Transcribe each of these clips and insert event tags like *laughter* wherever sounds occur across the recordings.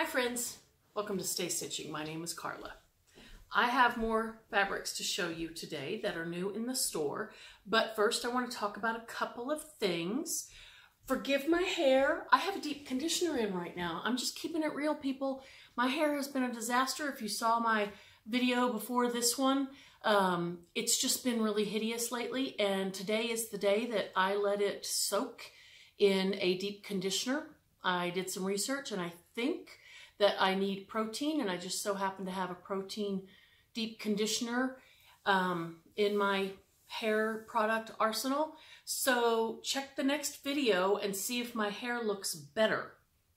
Hi friends, welcome to Stay Stitching. My name is Carla. I have more fabrics to show you today that are new in the store, but first I want to talk about a couple of things. Forgive my hair. I have a deep conditioner in right now. I'm just keeping it real, people. My hair has been a disaster. If you saw my video before this one, um, it's just been really hideous lately, and today is the day that I let it soak in a deep conditioner. I did some research, and I think that I need protein, and I just so happen to have a protein deep conditioner um, in my hair product arsenal. So check the next video and see if my hair looks better,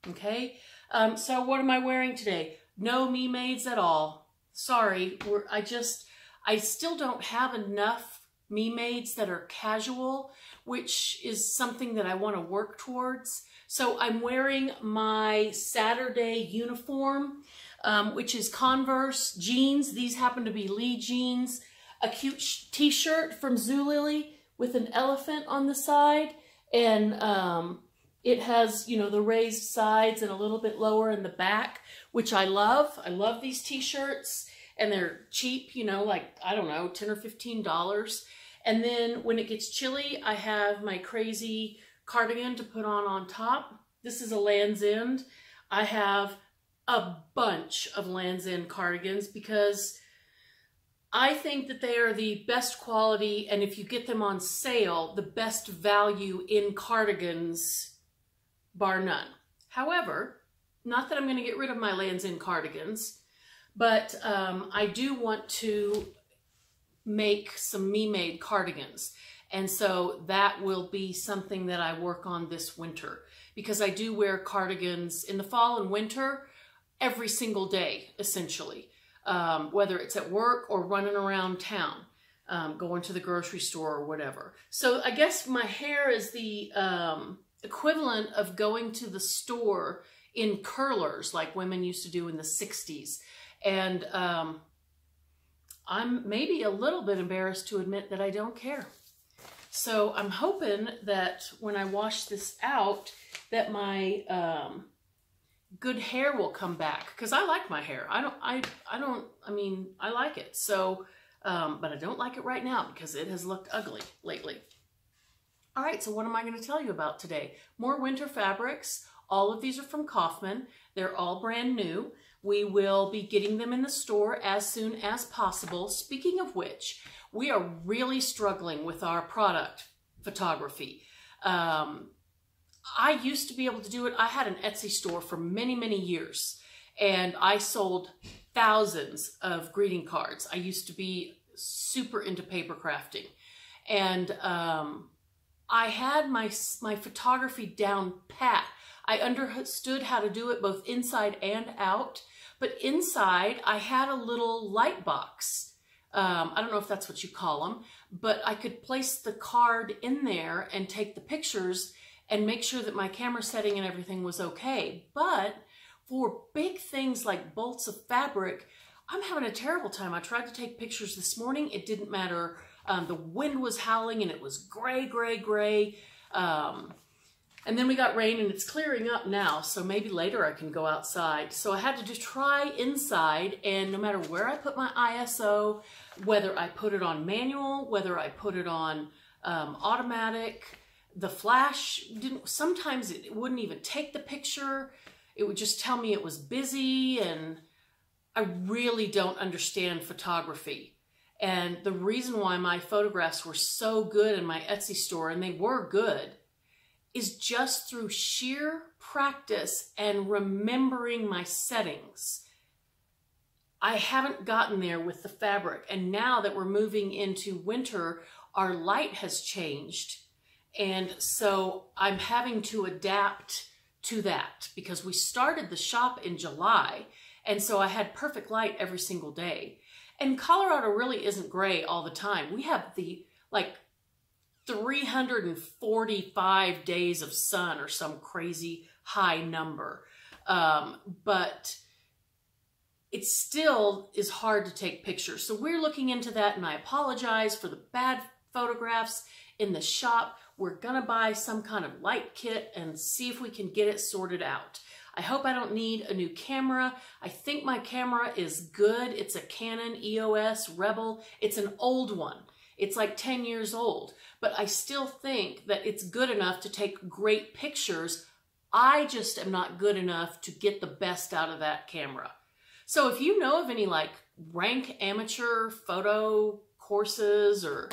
okay? Um, so what am I wearing today? No me-mades at all. Sorry, I just, I still don't have enough me-mades that are casual, which is something that I want to work towards. So I'm wearing my Saturday uniform, um, which is Converse jeans. These happen to be Lee jeans. A cute t-shirt from Zulily with an elephant on the side. And um, it has, you know, the raised sides and a little bit lower in the back, which I love. I love these t-shirts and they're cheap, you know, like, I don't know, 10 or $15. And then when it gets chilly, I have my crazy cardigan to put on on top. This is a Lands' End. I have a bunch of Lands' End cardigans because I think that they are the best quality and if you get them on sale, the best value in cardigans, bar none. However, not that I'm going to get rid of my Lands' End cardigans, but um, I do want to make some me-made cardigans. And so that will be something that I work on this winter because I do wear cardigans in the fall and winter every single day, essentially, um, whether it's at work or running around town, um, going to the grocery store or whatever. So I guess my hair is the um, equivalent of going to the store in curlers like women used to do in the 60s. And um, I'm maybe a little bit embarrassed to admit that I don't care. So I'm hoping that when I wash this out, that my um, good hair will come back because I like my hair. I don't, I, I don't, I mean, I like it. So, um, but I don't like it right now because it has looked ugly lately. All right, so what am I going to tell you about today? More winter fabrics. All of these are from Kaufman. They're all brand new. We will be getting them in the store as soon as possible. Speaking of which, we are really struggling with our product photography. Um, I used to be able to do it. I had an Etsy store for many, many years, and I sold thousands of greeting cards. I used to be super into paper crafting, and um, I had my my photography down pat. I understood how to do it both inside and out, but inside I had a little light box um, I don't know if that's what you call them, but I could place the card in there and take the pictures and make sure that my camera setting and everything was okay. But for big things like bolts of fabric, I'm having a terrible time. I tried to take pictures this morning. It didn't matter. Um, the wind was howling and it was gray, gray, gray. Um, and then we got rain and it's clearing up now, so maybe later I can go outside. So I had to just try inside and no matter where I put my ISO, whether I put it on manual, whether I put it on um, automatic, the flash didn't, sometimes it wouldn't even take the picture. It would just tell me it was busy and I really don't understand photography. And the reason why my photographs were so good in my Etsy store, and they were good, is just through sheer practice and remembering my settings. I haven't gotten there with the fabric. And now that we're moving into winter, our light has changed. And so I'm having to adapt to that because we started the shop in July. And so I had perfect light every single day. And Colorado really isn't gray all the time. We have the like 345 days of sun or some crazy high number. Um, but it still is hard to take pictures. So we're looking into that and I apologize for the bad photographs in the shop. We're gonna buy some kind of light kit and see if we can get it sorted out. I hope I don't need a new camera. I think my camera is good. It's a Canon EOS Rebel. It's an old one. It's like 10 years old, but I still think that it's good enough to take great pictures. I just am not good enough to get the best out of that camera. So if you know of any like rank amateur photo courses or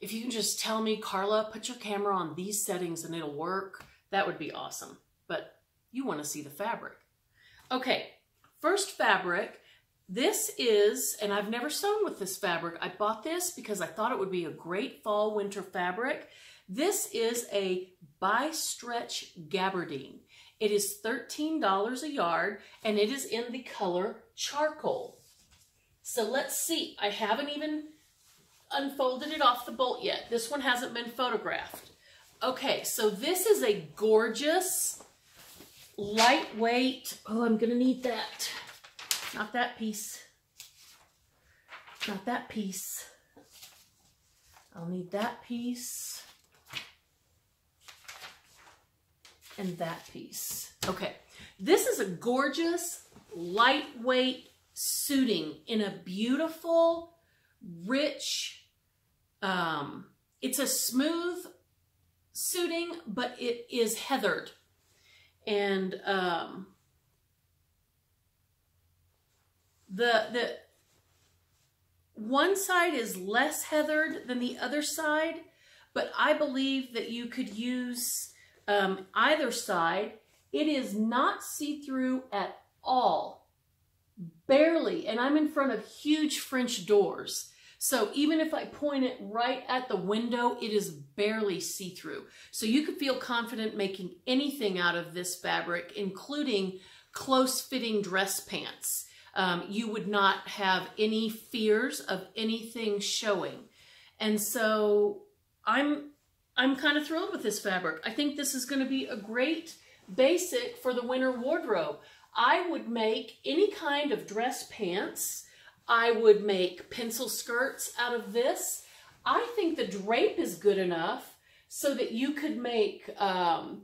if you can just tell me, Carla, put your camera on these settings and it'll work, that would be awesome. But you want to see the fabric. Okay, first fabric. This is, and I've never sewn with this fabric. I bought this because I thought it would be a great fall winter fabric. This is a bi-stretch gabardine. It is $13 a yard and it is in the color charcoal. So let's see. I haven't even unfolded it off the bolt yet. This one hasn't been photographed. Okay, so this is a gorgeous, lightweight, oh, I'm gonna need that. Not that piece. Not that piece. I'll need that piece. And that piece. Okay, this is a gorgeous, lightweight suiting in a beautiful, rich, um, it's a smooth suiting, but it is heathered. And um, the, the one side is less heathered than the other side, but I believe that you could use um, either side. It is not see-through at all, barely, and I'm in front of huge French doors. So even if I point it right at the window, it is barely see-through. So you could feel confident making anything out of this fabric, including close-fitting dress pants. Um, you would not have any fears of anything showing. And so I'm, I'm kind of thrilled with this fabric. I think this is going to be a great basic for the winter wardrobe. I would make any kind of dress pants I would make pencil skirts out of this. I think the drape is good enough so that you could make um,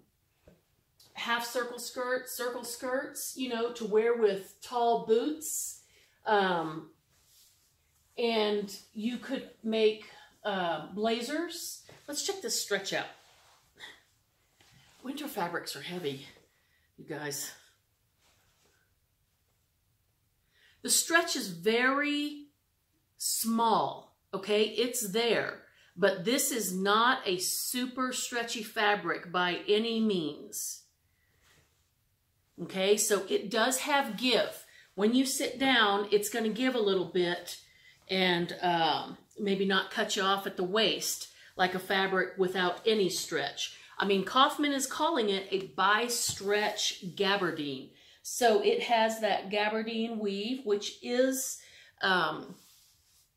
half circle skirts, circle skirts, you know, to wear with tall boots. Um, and you could make uh, blazers. Let's check this stretch out. Winter fabrics are heavy, you guys. The stretch is very small, okay? It's there, but this is not a super stretchy fabric by any means. Okay, so it does have give. When you sit down, it's going to give a little bit and um, maybe not cut you off at the waist like a fabric without any stretch. I mean, Kaufman is calling it a bi-stretch gabardine. So it has that gabardine weave, which is um,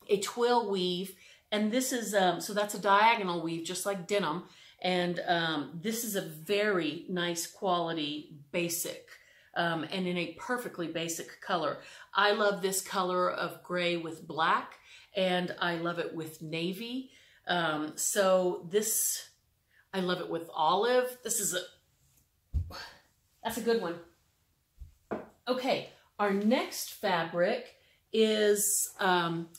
a twill weave. And this is, um, so that's a diagonal weave, just like denim. And um, this is a very nice quality basic um, and in a perfectly basic color. I love this color of gray with black and I love it with navy. Um, so this, I love it with olive. This is a, that's a good one. Okay, our next fabric is um,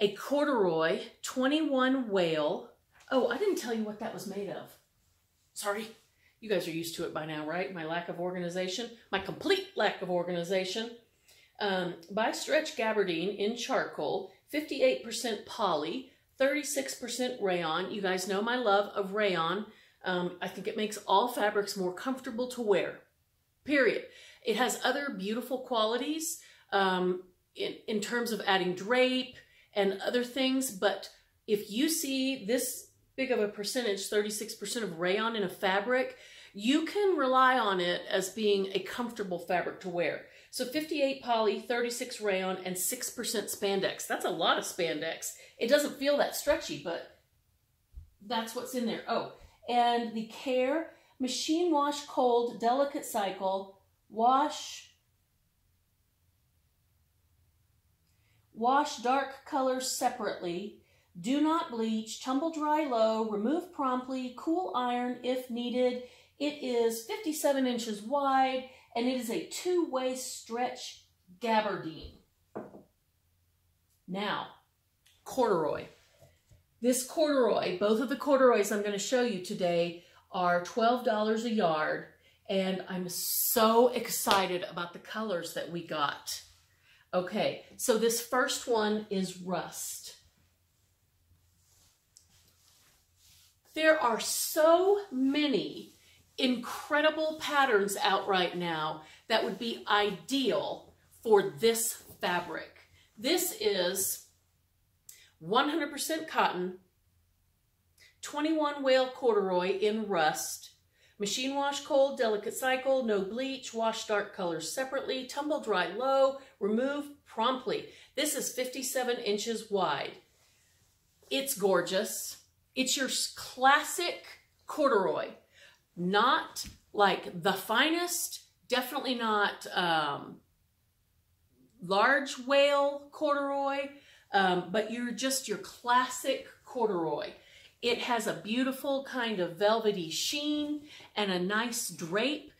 a corduroy 21 wale. Oh, I didn't tell you what that was made of. Sorry. You guys are used to it by now, right? My lack of organization, my complete lack of organization. Um, bi-stretch gabardine in charcoal, 58% poly, 36% rayon. You guys know my love of rayon. Um, I think it makes all fabrics more comfortable to wear, period. It has other beautiful qualities um, in, in terms of adding drape and other things, but if you see this big of a percentage, 36% of rayon in a fabric, you can rely on it as being a comfortable fabric to wear. So 58 poly, 36 rayon, and 6% spandex. That's a lot of spandex. It doesn't feel that stretchy, but that's what's in there. Oh, and the Care Machine Wash Cold Delicate Cycle Wash. Wash dark colors separately. Do not bleach. Tumble dry low. Remove promptly. Cool iron if needed. It is 57 inches wide and it is a two-way stretch gabardine. Now, corduroy. This corduroy, both of the corduroys I'm going to show you today are $12 a yard and I'm so excited about the colors that we got. Okay, so this first one is rust. There are so many incredible patterns out right now that would be ideal for this fabric. This is 100% cotton, 21 wale corduroy in rust, machine wash cold, delicate cycle, no bleach, wash dark colors separately, tumble dry low, remove promptly. This is 57 inches wide. It's gorgeous. It's your classic corduroy, not like the finest, definitely not um, large wale corduroy, um, but you're just your classic corduroy. It has a beautiful kind of velvety sheen and a nice drape.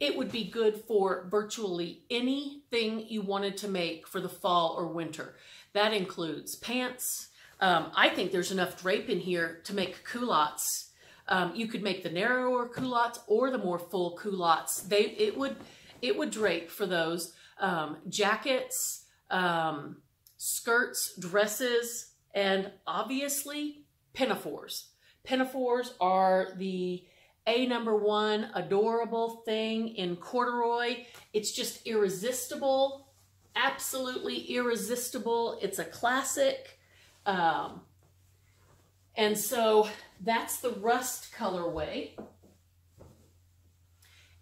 It would be good for virtually anything you wanted to make for the fall or winter. That includes pants, um, I think there's enough drape in here to make culottes. Um, you could make the narrower culottes or the more full culottes. They it would it would drape for those um, jackets, um, skirts, dresses, and obviously pinafores. Pinafores are the a number one adorable thing in corduroy. It's just irresistible, absolutely irresistible. It's a classic. Um, and so that's the rust colorway.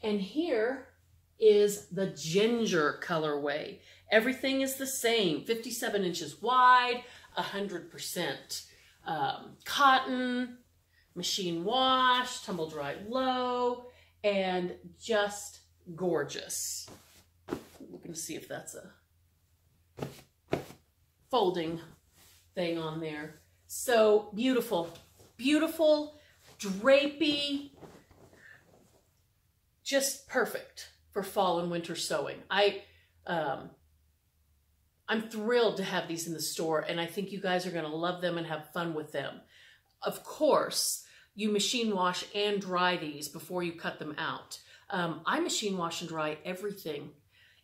And here is the ginger colorway. Everything is the same, 57 inches wide, 100% um, cotton, machine wash, tumble dry low, and just gorgeous. Going to see if that's a folding thing on there. So beautiful, beautiful, drapey, just perfect for fall and winter sewing. I, um, I'm thrilled to have these in the store and I think you guys are going to love them and have fun with them. Of course, you machine wash and dry these before you cut them out. Um, I machine wash and dry everything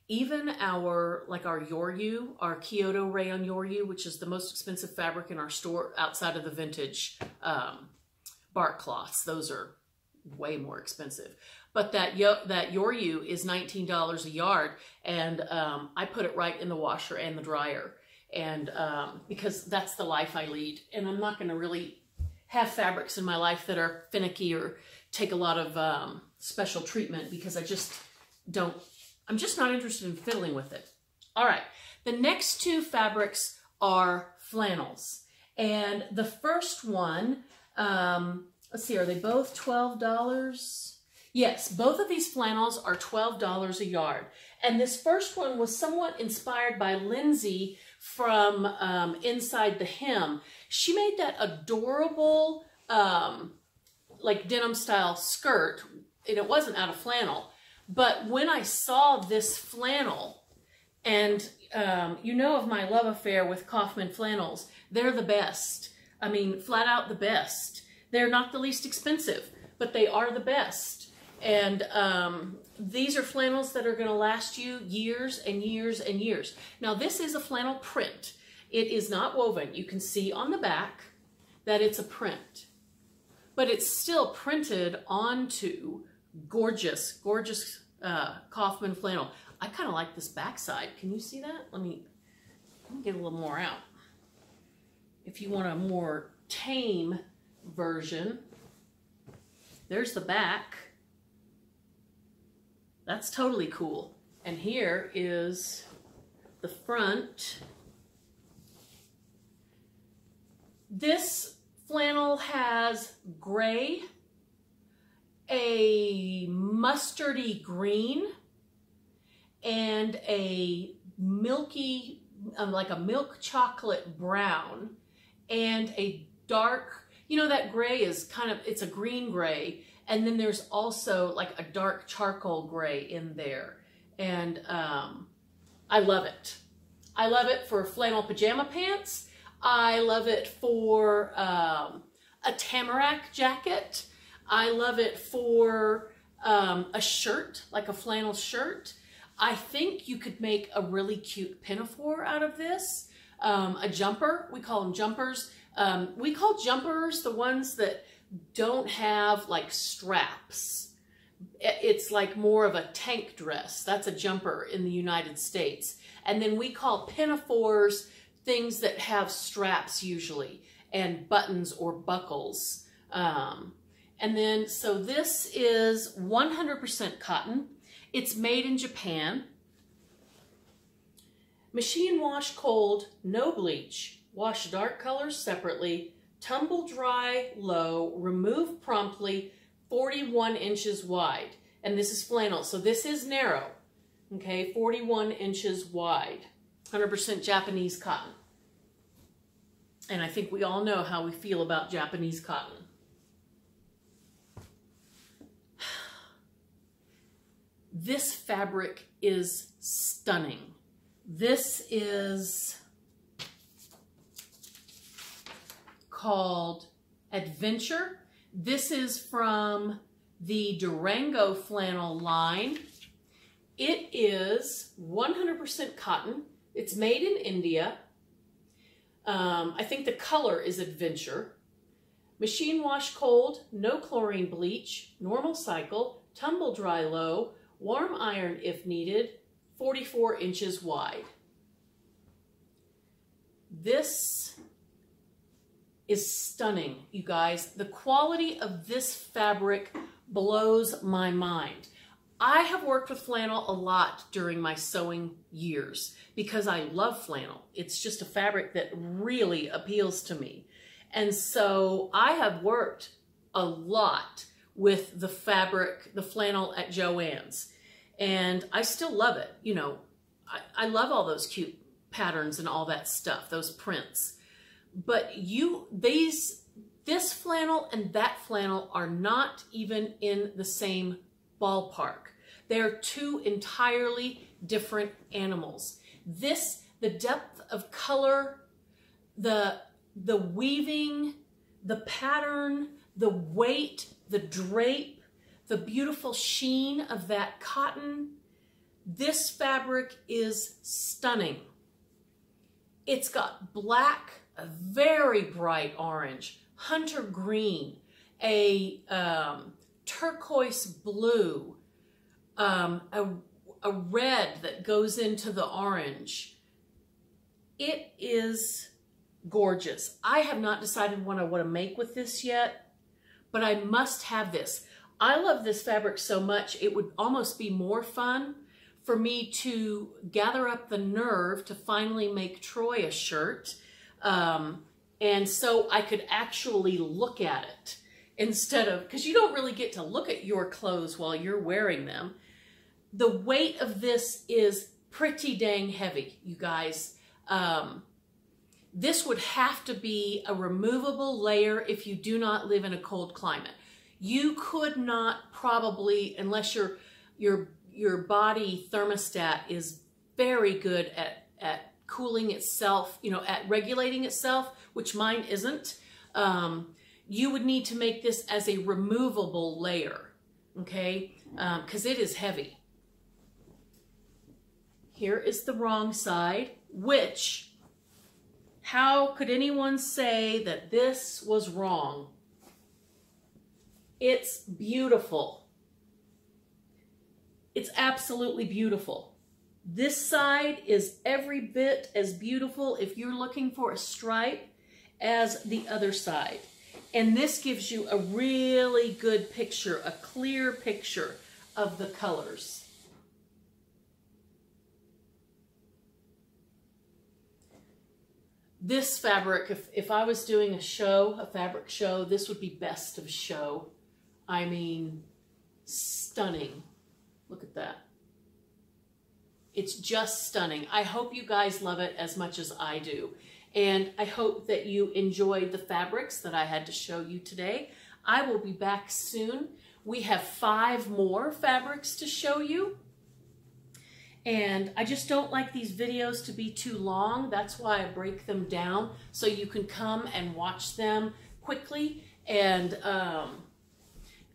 even our, like our Yoru, our Kyoto rayon Yoru, which is the most expensive fabric in our store outside of the vintage um, bark cloths, those are way more expensive. But that yo that Yoru is $19 a yard, and um, I put it right in the washer and the dryer. And um, because that's the life I lead. And I'm not going to really have fabrics in my life that are finicky or take a lot of um, special treatment because I just don't I'm just not interested in fiddling with it. All right, the next two fabrics are flannels. And the first one, um, let's see, are they both $12? Yes, both of these flannels are $12 a yard. And this first one was somewhat inspired by Lindsay from um, Inside the Hem. She made that adorable, um, like denim style skirt, and it wasn't out of flannel. But when I saw this flannel, and um, you know of my love affair with Kaufman flannels, they're the best. I mean, flat out the best. They're not the least expensive, but they are the best. And um, these are flannels that are going to last you years and years and years. Now, this is a flannel print. It is not woven. You can see on the back that it's a print, but it's still printed onto gorgeous, gorgeous uh, Kaufman flannel. I kind of like this backside. Can you see that? Let me, let me get a little more out. If you want a more tame version, there's the back. That's totally cool. And here is the front. This flannel has gray a mustardy green and a milky, um, like a milk chocolate brown and a dark, you know, that gray is kind of, it's a green gray And then there's also like a dark charcoal gray in there. And um, I love it. I love it for flannel pajama pants. I love it for um, a tamarack jacket. I love it for um, a shirt, like a flannel shirt. I think you could make a really cute pinafore out of this. Um, a jumper, we call them jumpers. Um, we call jumpers the ones that don't have like straps. It's like more of a tank dress. That's a jumper in the United States. And then we call pinafores things that have straps usually and buttons or buckles. Um, and then, so this is 100% cotton. It's made in Japan. Machine wash cold, no bleach. Wash dark colors separately. Tumble dry low, remove promptly, 41 inches wide. And this is flannel, so this is narrow. Okay, 41 inches wide. 100% Japanese cotton. And I think we all know how we feel about Japanese cotton. *sighs* This fabric is stunning. This is called Adventure. This is from the Durango flannel line. It is 100% cotton. It's made in India. Um, I think the color is Adventure. Machine wash cold, no chlorine bleach, normal cycle, tumble dry low, warm iron if needed, 44 inches wide. This is stunning, you guys. The quality of this fabric blows my mind. I have worked with flannel a lot during my sewing years because I love flannel. It's just a fabric that really appeals to me. And so I have worked a lot with the fabric, the flannel at Joann's. And I still love it. You know, I, I love all those cute patterns and all that stuff, those prints. But you, these, this flannel and that flannel are not even in the same ballpark. They're two entirely different animals. This, the depth of color, the, the weaving, the pattern, the weight, the drape, the beautiful sheen of that cotton. This fabric is stunning. It's got black, a very bright orange, hunter green, a um, turquoise blue, um, a, a red that goes into the orange. It is gorgeous. I have not decided what I want to make with this yet, but I must have this. I love this fabric so much, it would almost be more fun for me to gather up the nerve to finally make Troy a shirt. Um, and so I could actually look at it instead of, because you don't really get to look at your clothes while you're wearing them. The weight of this is pretty dang heavy, you guys. Um, this would have to be a removable layer if you do not live in a cold climate. You could not probably, unless your your your body thermostat is very good at at cooling itself, you know, at regulating itself, which mine isn't. Um, you would need to make this as a removable layer, okay? Because um, it is heavy. Here is the wrong side, which, how could anyone say that this was wrong? It's beautiful. It's absolutely beautiful. This side is every bit as beautiful if you're looking for a stripe as the other side. And this gives you a really good picture, a clear picture of the colors. this fabric, if, if I was doing a show, a fabric show, this would be best of show. I mean, stunning. Look at that. It's just stunning. I hope you guys love it as much as I do. And I hope that you enjoyed the fabrics that I had to show you today. I will be back soon We have five more fabrics to show you. And I just don't like these videos to be too long. That's why I break them down so you can come and watch them quickly and um,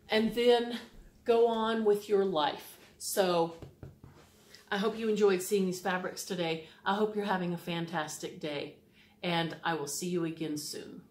and then go on with your life. So I hope you enjoyed seeing these fabrics today. I hope you're having a fantastic day and I will see you again soon.